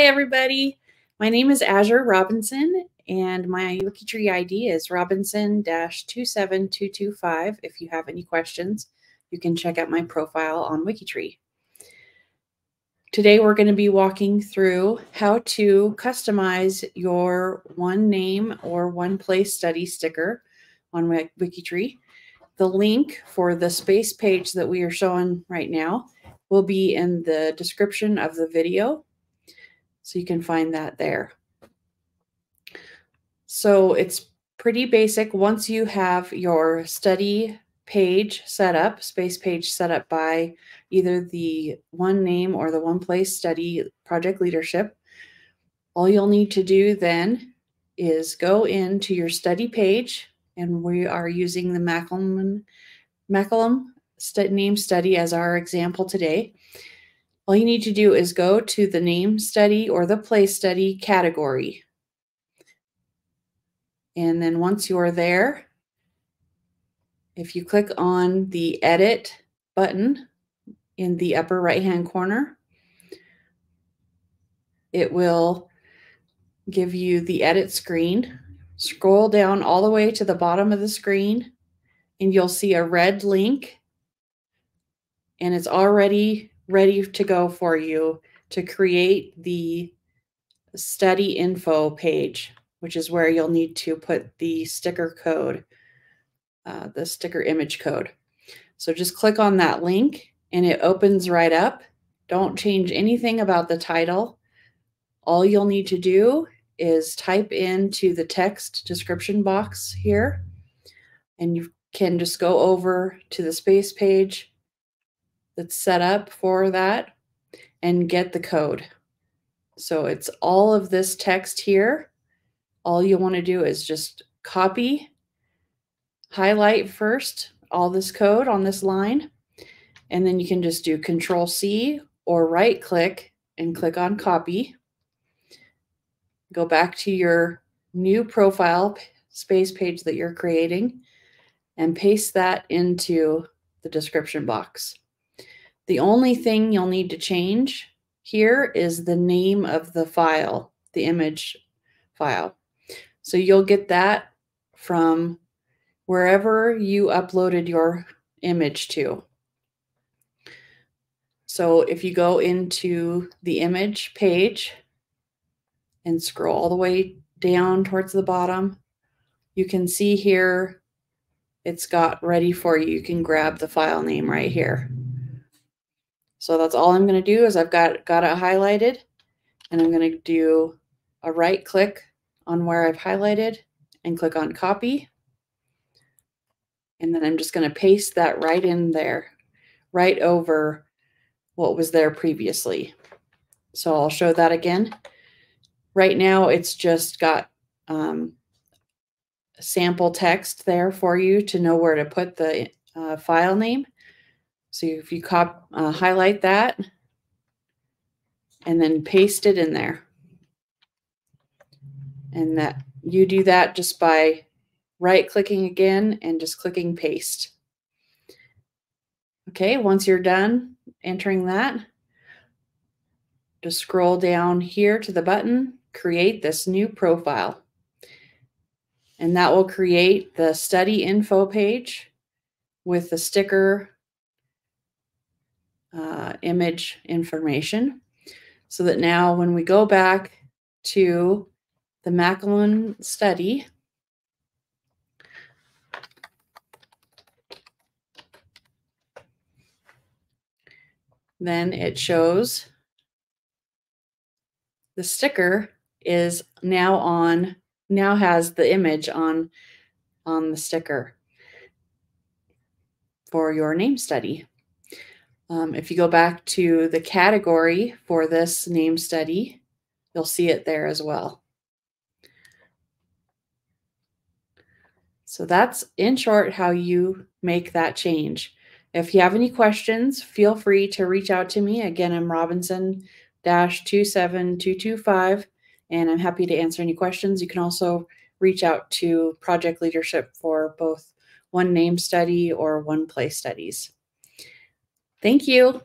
everybody. My name is Azure Robinson, and my Wikitree ID is Robinson-27225. If you have any questions, you can check out my profile on Wikitree. Today, we're going to be walking through how to customize your one name or one place study sticker on Wikitree. The link for the space page that we are showing right now will be in the description of the video. So you can find that there. So it's pretty basic. Once you have your study page set up, space page set up by either the one name or the one place study project leadership, all you'll need to do then is go into your study page, and we are using the Macalum, Macalum name study as our example today. All you need to do is go to the name study or the place study category. And then once you're there, if you click on the edit button in the upper right hand corner, it will give you the edit screen. Scroll down all the way to the bottom of the screen and you'll see a red link and it's already ready to go for you to create the study info page, which is where you'll need to put the sticker code, uh, the sticker image code. So just click on that link and it opens right up. Don't change anything about the title. All you'll need to do is type into the text description box here and you can just go over to the space page that's set up for that and get the code. So it's all of this text here. All you want to do is just copy, highlight first all this code on this line, and then you can just do Control C or right click and click on copy. Go back to your new profile space page that you're creating and paste that into the description box. The only thing you'll need to change here is the name of the file, the image file. So you'll get that from wherever you uploaded your image to. So if you go into the image page and scroll all the way down towards the bottom, you can see here it's got ready for you. You can grab the file name right here. So that's all I'm going to do is I've got, got it highlighted and I'm going to do a right click on where I've highlighted and click on copy. And then I'm just going to paste that right in there, right over what was there previously. So I'll show that again. Right now, it's just got um, sample text there for you to know where to put the uh, file name. So if you cop, uh, highlight that and then paste it in there. And that you do that just by right clicking again and just clicking paste. Okay, once you're done entering that, just scroll down here to the button, create this new profile. And that will create the study info page with the sticker uh, image information so that now when we go back to the Macalum study, then it shows the sticker is now on now has the image on on the sticker for your name study. Um, if you go back to the category for this name study, you'll see it there as well. So that's in short how you make that change. If you have any questions, feel free to reach out to me. Again, I'm Robinson 27225, and I'm happy to answer any questions. You can also reach out to project leadership for both one name study or one place studies. Thank you.